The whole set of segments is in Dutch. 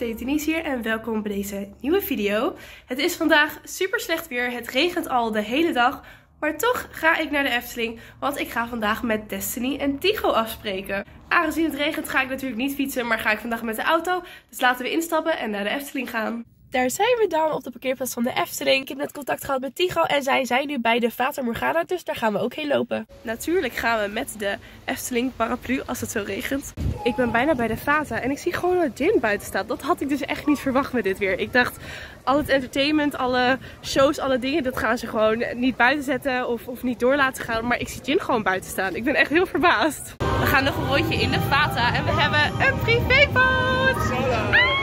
allemaal, Denise hier en welkom bij deze nieuwe video. Het is vandaag super slecht weer, het regent al de hele dag, maar toch ga ik naar de Efteling, want ik ga vandaag met Destiny en Tigo afspreken. Aangezien het regent ga ik natuurlijk niet fietsen, maar ga ik vandaag met de auto, dus laten we instappen en naar de Efteling gaan. Daar zijn we dan op de parkeerplaats van de Efteling. Ik heb net contact gehad met Tigo en zij zijn nu bij de Fata Morgana, dus daar gaan we ook heen lopen. Natuurlijk gaan we met de Efteling paraplu als het zo regent. Ik ben bijna bij de Fata en ik zie gewoon dat Jin buiten staat. Dat had ik dus echt niet verwacht met dit weer. Ik dacht, al het entertainment, alle shows, alle dingen, dat gaan ze gewoon niet buiten zetten of, of niet door laten gaan. Maar ik zie Jin gewoon buiten staan. Ik ben echt heel verbaasd. We gaan nog een rondje in de Fata en we hebben een privéboot. Ah!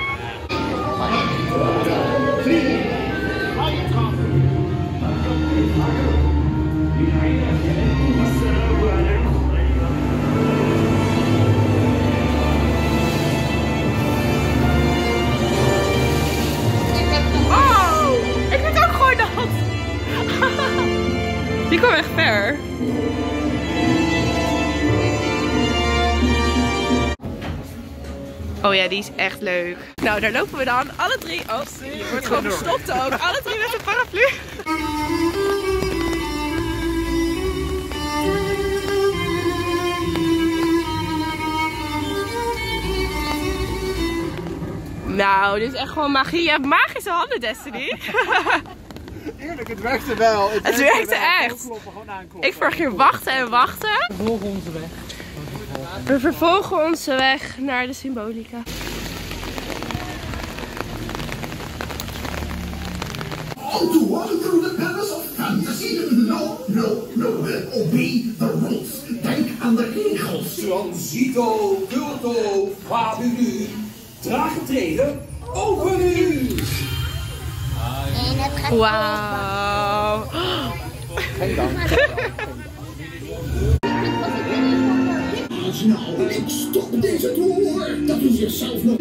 Oh ja, die is echt leuk. Nou, daar lopen we dan. Alle drie. Oh, je wordt gewoon gestopt ook. Alle drie met een paraplu. Nou, dit is echt gewoon magie. Je hebt magische handen, Destiny. Eerlijk, het werkte wel. Het werkte wel. echt. Aankloppen. Ik vorig keer wachten en wachten. volgen onze weg. We vervolgen onze weg naar de Symbolica. Oh, to walk through the palace of fantasy? No, no, no. Obey the rules. Denk aan de regels. Transito, culto, fabulu, traaggetreden, over nu! Wauw. Nou, ik stop deze toer. Dat u zichzelf nog...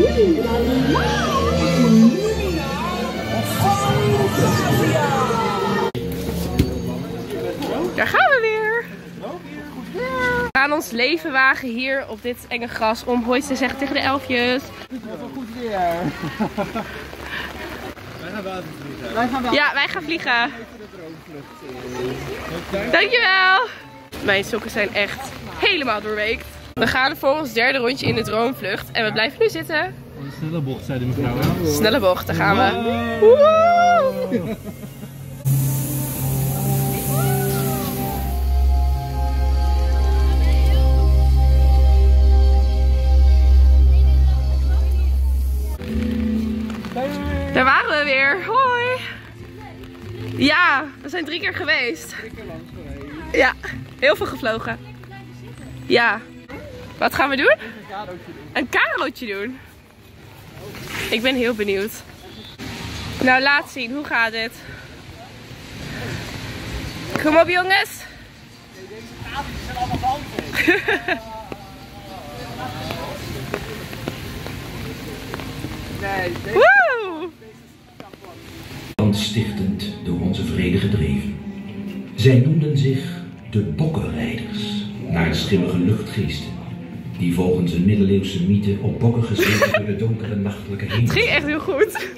Daar gaan we weer. We gaan ons leven wagen hier op dit enge gras om hoi te zeggen tegen de elfjes. Goed weer. Wij gaan water vliegen. Wij gaan water Ja, wij gaan vliegen. Dankjewel. Mijn sokken zijn echt helemaal doorweekt. We gaan voor ons derde rondje in de droomvlucht en we blijven nu zitten. Snelle bocht, zei de mevrouw. hè? Snelle bocht, daar gaan we. Daar waren we weer. Hoi. Ja, we zijn drie keer geweest. Ja, heel veel gevlogen. Ja. Wat gaan we doen? Een karootje doen. Ik ben heel benieuwd. Nou, laat zien. Hoe gaat dit? Kom op, jongens. Woe! Brandstichtend door onze vrede gedreven. Zij noemden zich de Bokkenrijders, naar schimmige luchtgeesten, die volgens een middeleeuwse mythe op bokken gezeten door de donkere nachtelijke Het ging hemel. echt heel goed.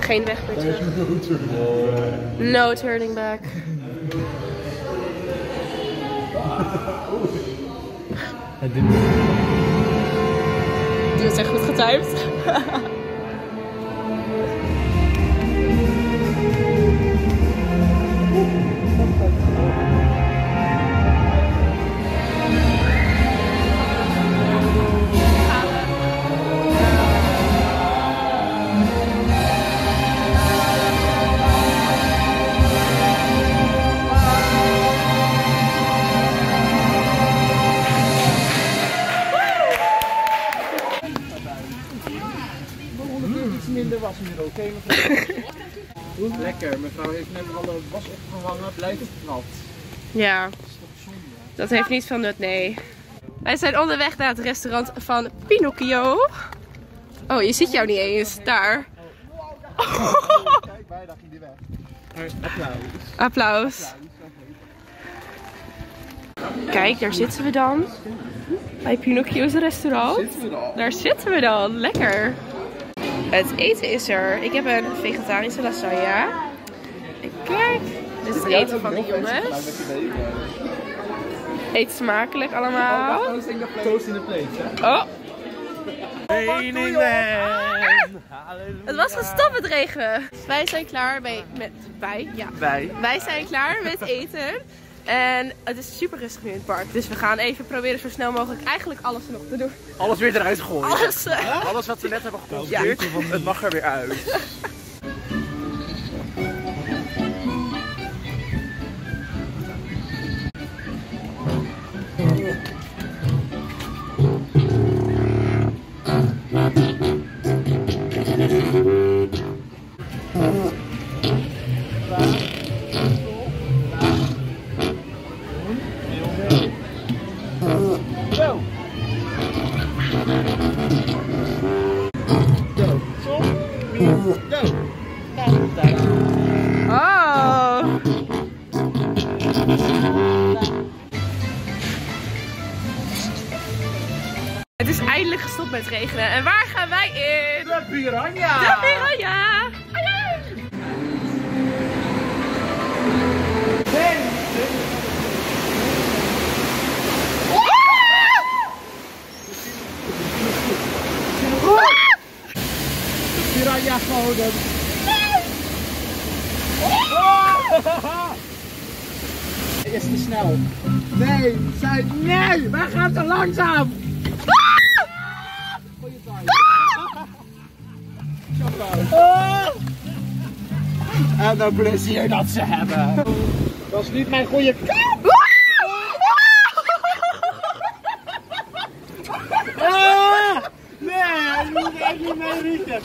Geen weg meer terug. No turning back. Die was echt goed getimed. Iets minder was hier, oké mevrouw? Lekker, mevrouw heeft net alle was opgehangen, blijft het nat. Ja, dat heeft niet veel nut, nee. Wij zijn onderweg naar het restaurant van Pinocchio. Oh, je ziet jou niet eens. Daar. Kijk, bijna ging die weg. Applaus. Applaus. Kijk, daar zitten we dan. Bij Pinocchio's restaurant. Zitten we dan? Daar zitten we dan. Lekker. Het eten is er. Ik heb een vegetarische lasagne. En kijk. Dit is het eten van de jongens. Eet smakelijk allemaal. Toast in de plate? Oh, het was gestopt met regenen. Wij zijn klaar bij, met, wij, ja. Wij. Wij zijn klaar met eten. En het is super rustig nu in het park. Dus we gaan even proberen zo snel mogelijk eigenlijk alles er nog te doen. Alles weer eruit gooien. Alles. eh, Alles wat we net hebben geconstateerd, het mag er weer uit. Het is eindelijk gestopt met regenen. En waar gaan wij in? De piranha! De piranha! Piranha gehouden. Nee! Is te snel. Nee, zij. Nee! Wij gaan te langzaam! Ah! En een plezier dat ze hebben. Dat is niet mijn goede kant. Ah! Nee, dat moet echt niet mijn richten.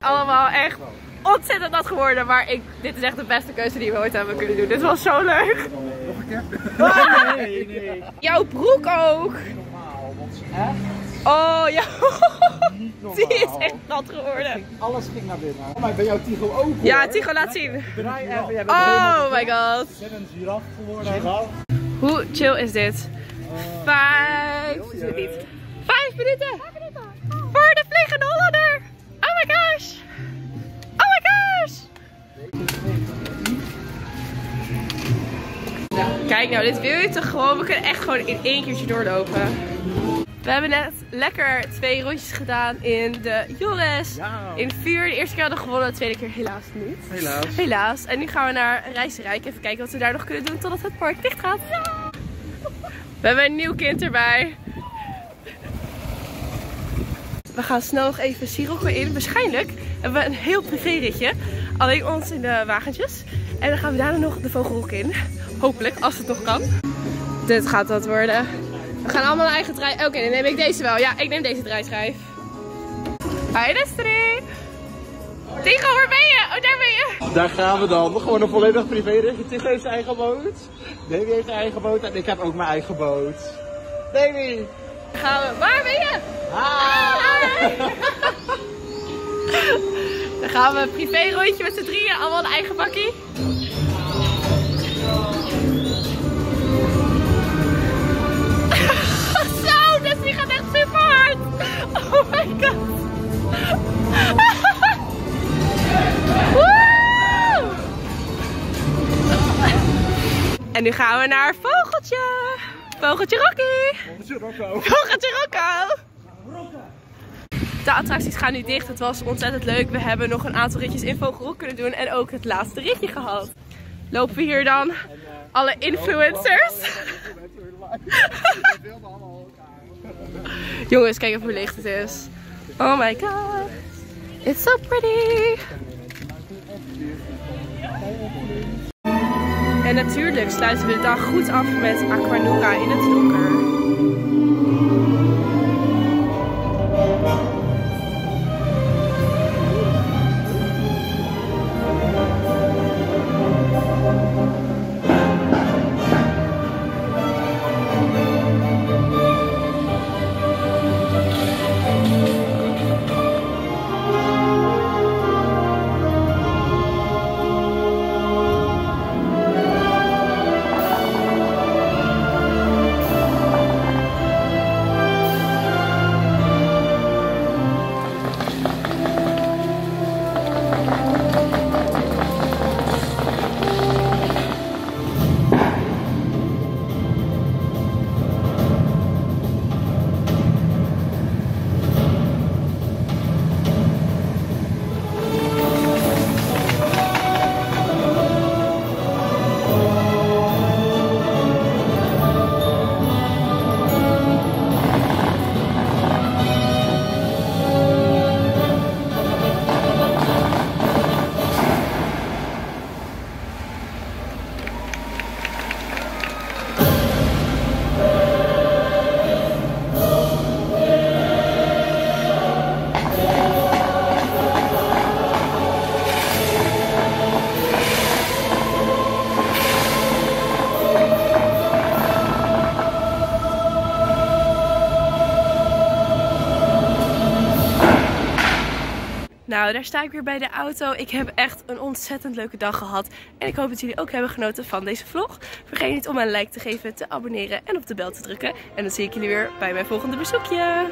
Allemaal echt ontzettend nat geworden. Maar ik, dit is echt de beste keuze die we ooit hebben kunnen doen. Dit was zo leuk. Nee, nee. Jouw broek ook. Oh ja. Die is echt nat geworden. Alles ging naar binnen. Oh, maar bij jouw Tigo ook hoor. Ja, Tigo laat zien. Draai even. Jij bent Oh my god. Ik ben een giraf geworden. Giraf? Hoe chill is dit? Vijf. is het niet. Vijf minuten. Voor de vliegende Hollander. Oh my gosh. Oh my gosh. Kijk nou, dit wil je toch gewoon? We kunnen echt gewoon in één keertje doorlopen. We hebben net lekker twee rondjes gedaan in de. Ja. In vuur. De eerste keer hadden we gewonnen, de tweede keer helaas niet. Helaas. Helaas. En nu gaan we naar Rijsrijk. Even kijken wat we daar nog kunnen doen totdat het park dicht gaat. We hebben een nieuw kind erbij. We gaan snel nog even Sirocco in. Waarschijnlijk hebben we een heel privéritje. Alleen ons in de wagentjes. En dan gaan we daarna nog de vogelhok in. Hopelijk, als het nog kan. Dit gaat wat worden. We gaan allemaal eigen draai... Oké, dan neem ik deze wel. Ja, ik neem deze draaischijf. Hi Destiny! Tigo, waar ben je? Oh, daar ben je! Daar gaan we dan. Gewoon een volledig privéritje. Tig heeft zijn eigen boot. Davy heeft zijn eigen boot. En ik heb ook mijn eigen boot. Davy! Gaan we... Waar ben je? Hi! Dan gaan we een privé rondje met z'n drieën, allemaal een eigen bakkie. Oh my god. En nu gaan we naar Vogeltje. Vogeltje Rocky. Vogeltje Rocco. De attracties gaan nu dicht. Het was ontzettend leuk. We hebben nog een aantal ritjes in Vogelrok kunnen doen. En ook het laatste ritje gehad. Lopen we hier dan alle influencers. Jongens, kijk even hoe licht het is. Oh my god. It's so pretty. En natuurlijk sluiten we de dag goed af met Aquanura in het donker. Nou, daar sta ik weer bij de auto. Ik heb echt een ontzettend leuke dag gehad. En ik hoop dat jullie ook hebben genoten van deze vlog. Vergeet niet om een like te geven, te abonneren en op de bel te drukken. En dan zie ik jullie weer bij mijn volgende bezoekje.